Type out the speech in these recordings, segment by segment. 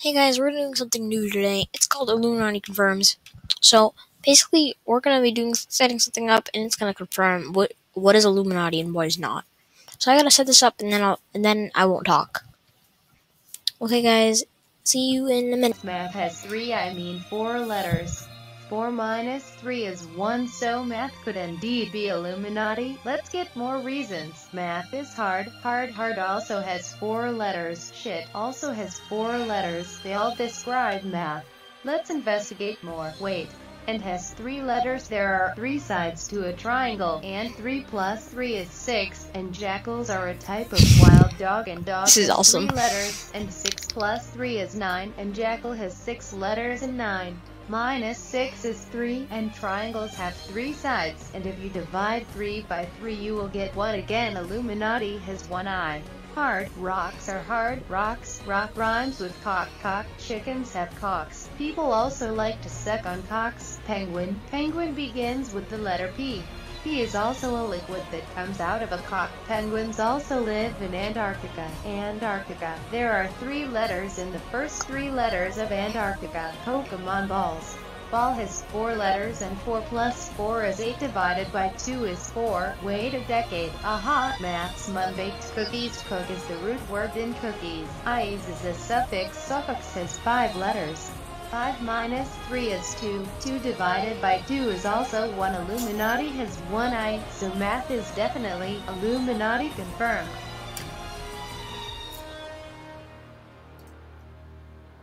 Hey guys, we're doing something new today. It's called Illuminati Confirms. So basically, we're gonna be doing setting something up, and it's gonna confirm what what is Illuminati and what is not. So I gotta set this up, and then I'll and then I won't talk. Okay, guys. See you in a minute. Math has three, I mean four letters. 4 minus 3 is 1 so math could indeed be Illuminati. Let's get more reasons. Math is hard. Hard hard also has 4 letters. Shit also has 4 letters. They all describe math. Let's investigate more. Wait. And has 3 letters. There are 3 sides to a triangle. And 3 plus 3 is 6. And jackals are a type of wild dog and dog This is awesome. 3 letters. And 6 plus 3 is 9. And jackal has 6 letters and 9. Minus 6 is 3, and triangles have 3 sides, and if you divide 3 by 3 you will get 1 again. Illuminati has 1 eye. Hard rocks are hard rocks. Rock rhymes with cock. Cock. Chickens have cocks. People also like to suck on cocks. Penguin. Penguin begins with the letter P. P is also a liquid that comes out of a cock. Penguins also live in Antarctica. Antarctica. There are three letters in the first three letters of Antarctica. Pokemon balls. Ball has four letters and 4 plus 4 is 8 divided by 2 is 4. Wait a decade. Aha, maths. Mun-baked cookies. Cook is the root word in cookies. Eyes is a suffix. Suffix has 5 letters. 5 minus 3 is 2. 2 divided by 2 is also 1. Illuminati has 1 eye, so math is definitely Illuminati confirmed.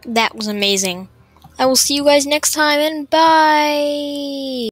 That was amazing. I will see you guys next time, and bye.